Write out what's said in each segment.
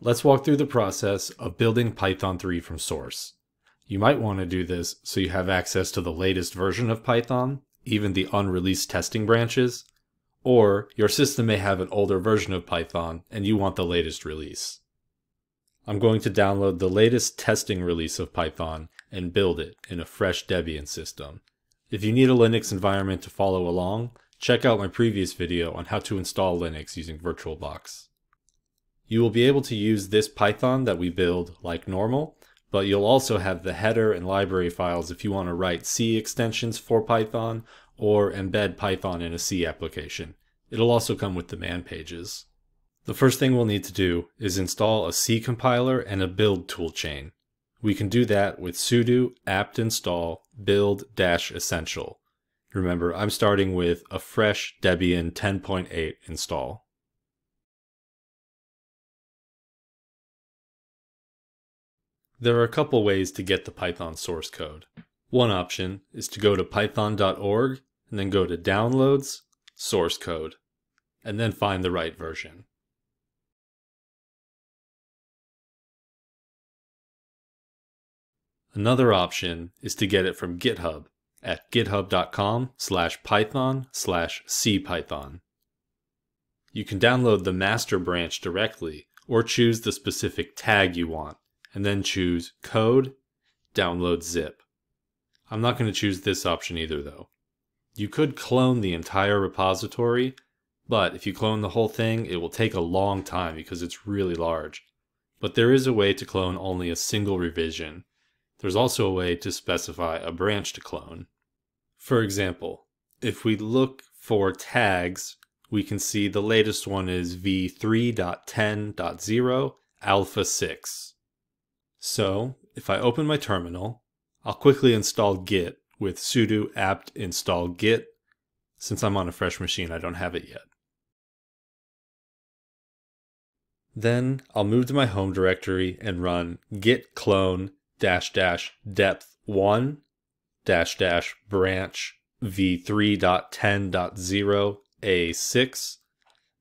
Let's walk through the process of building Python 3 from source. You might want to do this so you have access to the latest version of Python, even the unreleased testing branches, or your system may have an older version of Python and you want the latest release. I'm going to download the latest testing release of Python and build it in a fresh Debian system. If you need a Linux environment to follow along, check out my previous video on how to install Linux using VirtualBox. You will be able to use this Python that we build like normal, but you'll also have the header and library files if you want to write C extensions for Python or embed Python in a C application. It'll also come with the man pages. The first thing we'll need to do is install a C compiler and a build toolchain. We can do that with sudo apt install build-essential. Remember, I'm starting with a fresh Debian 10.8 install. There are a couple ways to get the Python source code. One option is to go to python.org and then go to Downloads, Source Code, and then find the right version. Another option is to get it from GitHub at github.com slash python slash cpython. You can download the master branch directly or choose the specific tag you want and then choose Code, Download Zip. I'm not going to choose this option either though. You could clone the entire repository, but if you clone the whole thing, it will take a long time because it's really large. But there is a way to clone only a single revision. There's also a way to specify a branch to clone. For example, if we look for tags, we can see the latest one is v3.10.0 alpha 6. So if I open my terminal, I'll quickly install git with sudo apt install git. Since I'm on a fresh machine, I don't have it yet. Then I'll move to my home directory and run git clone dash dash depth 1 dash dash branch v3.10.0 a6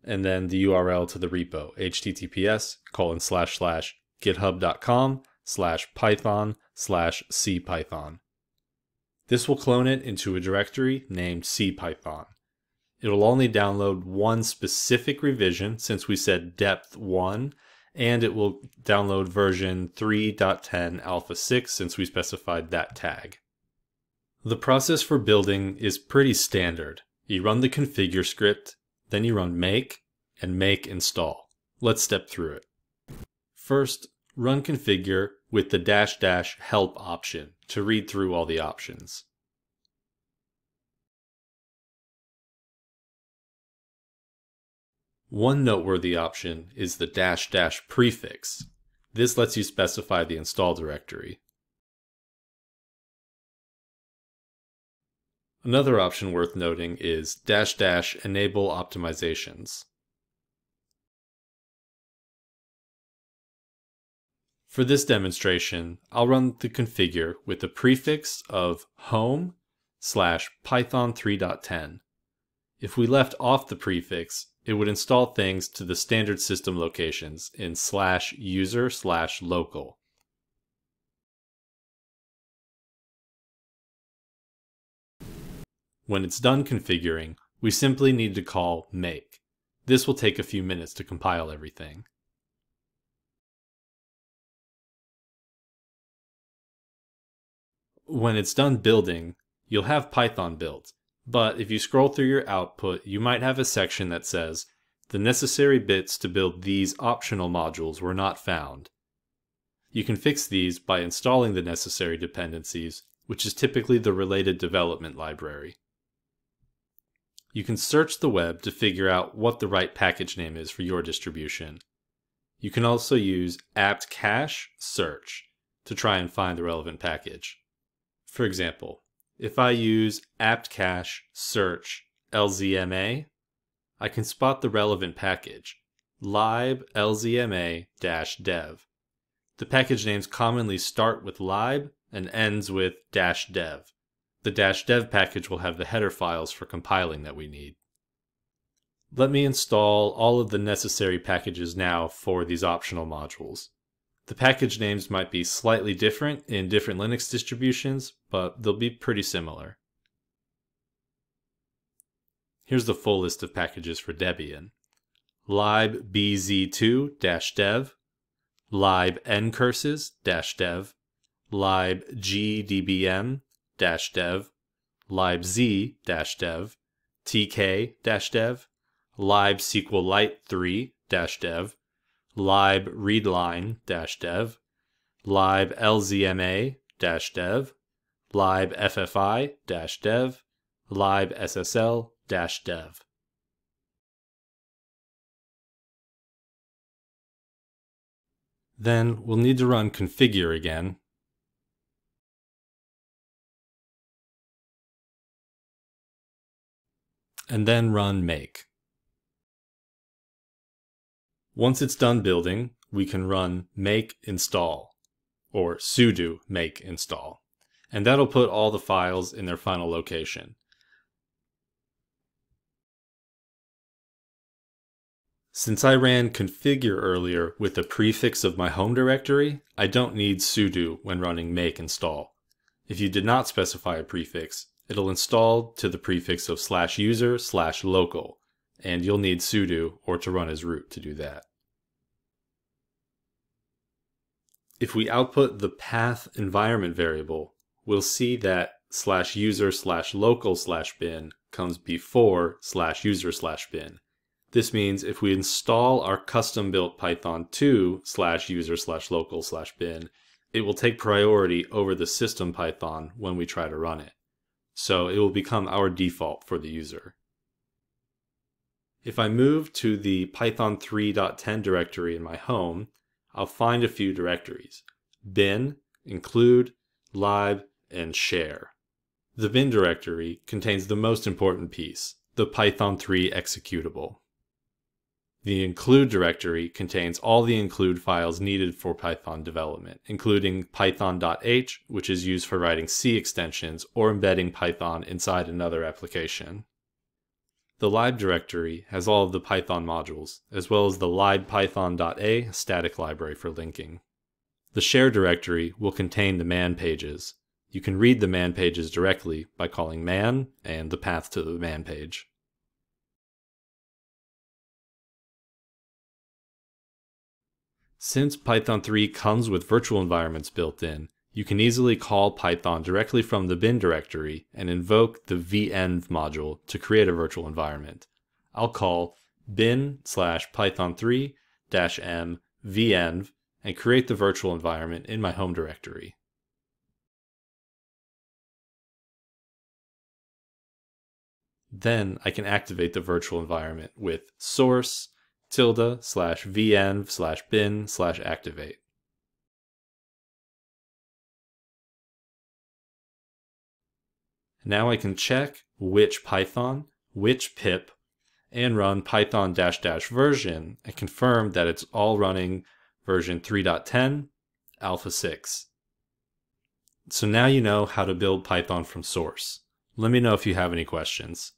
and then the URL to the repo https colon slash slash github.com slash python slash cpython. This will clone it into a directory named cpython. It will only download one specific revision since we said depth 1 and it will download version 3.10 alpha 6 since we specified that tag. The process for building is pretty standard. You run the configure script, then you run make and make install. Let's step through it. First, run configure with the dash dash help option to read through all the options. One noteworthy option is the dash dash prefix. This lets you specify the install directory. Another option worth noting is dash dash enable optimizations. For this demonstration, I'll run the configure with the prefix of home slash python 3.10. If we left off the prefix, it would install things to the standard system locations in slash user slash local. When it's done configuring, we simply need to call make. This will take a few minutes to compile everything. When it's done building, you'll have Python built, but if you scroll through your output, you might have a section that says, the necessary bits to build these optional modules were not found. You can fix these by installing the necessary dependencies, which is typically the related development library. You can search the web to figure out what the right package name is for your distribution. You can also use apt cache search to try and find the relevant package. For example, if I use apt cache search lzma, I can spot the relevant package, lib lzma-dev. The package names commonly start with lib and ends with "-dev. The "-dev package will have the header files for compiling that we need. Let me install all of the necessary packages now for these optional modules. The package names might be slightly different in different Linux distributions, but they'll be pretty similar. Here's the full list of packages for Debian. libbz2-dev, libncurses-dev, libgdbm-dev, libz-dev, tk-dev, libsqlite3-dev, libreadline-dev, liblzma-dev, libffi-dev, libssl-dev. Then we'll need to run configure again. And then run make. Once it's done building, we can run make install or sudo make install. And that'll put all the files in their final location. Since I ran configure earlier with the prefix of my home directory, I don't need sudo when running make install. If you did not specify a prefix, it'll install to the prefix of slash user slash local, and you'll need sudo or to run as root to do that. If we output the path environment variable, we'll see that slash user slash local slash bin comes before slash user slash bin. This means if we install our custom built Python to slash user slash local slash bin, it will take priority over the system Python when we try to run it. So it will become our default for the user. If I move to the python 3.10 directory in my home, I'll find a few directories. bin, include, lib, and share. The bin directory contains the most important piece, the Python 3 executable. The include directory contains all the include files needed for Python development, including python.h, which is used for writing C extensions or embedding Python inside another application. The lib directory has all of the Python modules, as well as the libpython.a static library for linking. The share directory will contain the man pages. You can read the man pages directly by calling man and the path to the man page. Since Python 3 comes with virtual environments built in, you can easily call Python directly from the bin directory and invoke the venv module to create a virtual environment. I'll call bin slash python3 dash m venv and create the virtual environment in my home directory. Then I can activate the virtual environment with source tilde slash venv slash bin slash activate. Now I can check which Python, which pip, and run python dash dash version and confirm that it's all running version 3.10 alpha 6. So now you know how to build Python from source. Let me know if you have any questions.